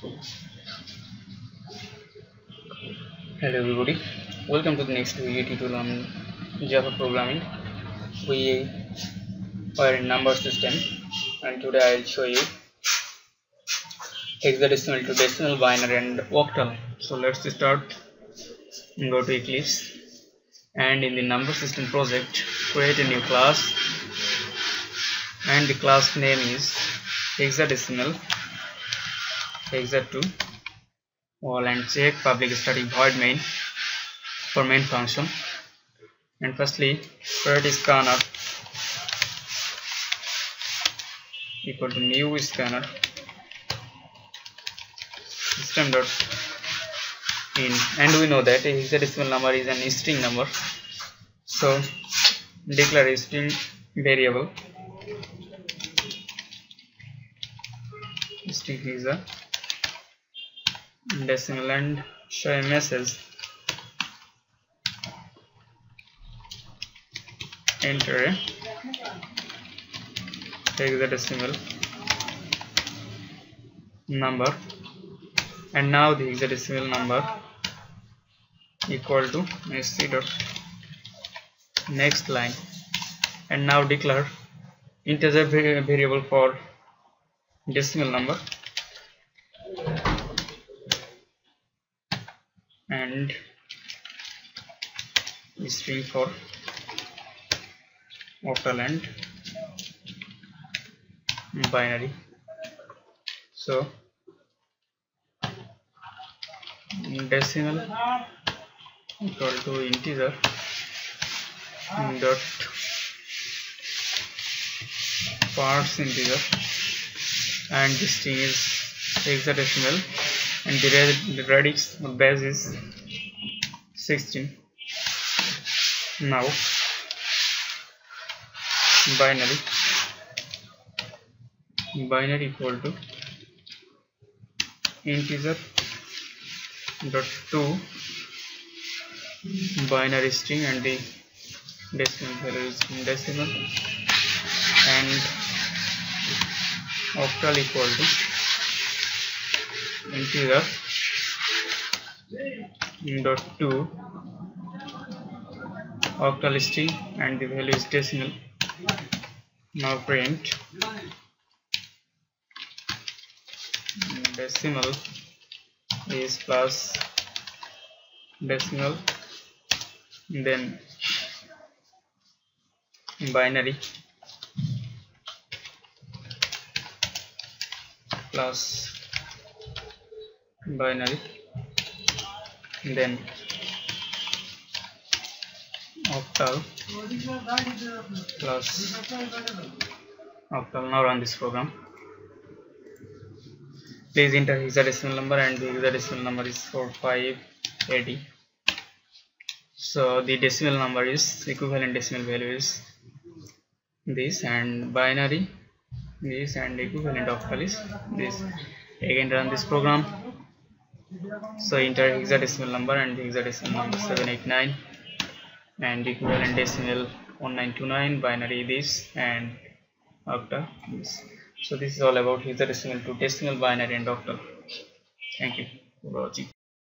Hello everybody, welcome to the next video tutorial on Java programming. We are in number system and today I'll show you hexadecimal to decimal binary and octal. So let's start. And go to Eclipse. And in the number system project create a new class. And the class name is hexadecimal hexa2 wall and check public static void main for main function. And firstly create scanner equal to new scanner. System dot in. And we know that a hexadecimal number is an string number. So declare a string variable. String is a decimal and show a message enter. A decimal number. And now the hexadecimal number equal to sc dot next line. And now declare integer variable for decimal number and string for octal and binary. So decimal equal to integer dot parse integer and this string is hexadecimal and the, the radix or base is 16 now binary. Binary equal to integer dot to binary string and the decimal value is decimal. And octal equal to integer dot to octal string and the value is decimal now print. Decimal is plus decimal then binary plus binary. Then octal plus octal. Now run this program. Please enter hexadecimal number and the hexadecimal number is 4580 so the decimal number is equivalent decimal value is this and binary this and equivalent octal is this. Again run this program so enter hexadecimal number and hexadecimal number 789 and equivalent decimal 1929 binary this and octal this. So this is all about hexadecimal to decimal binary and octal thank you. For watching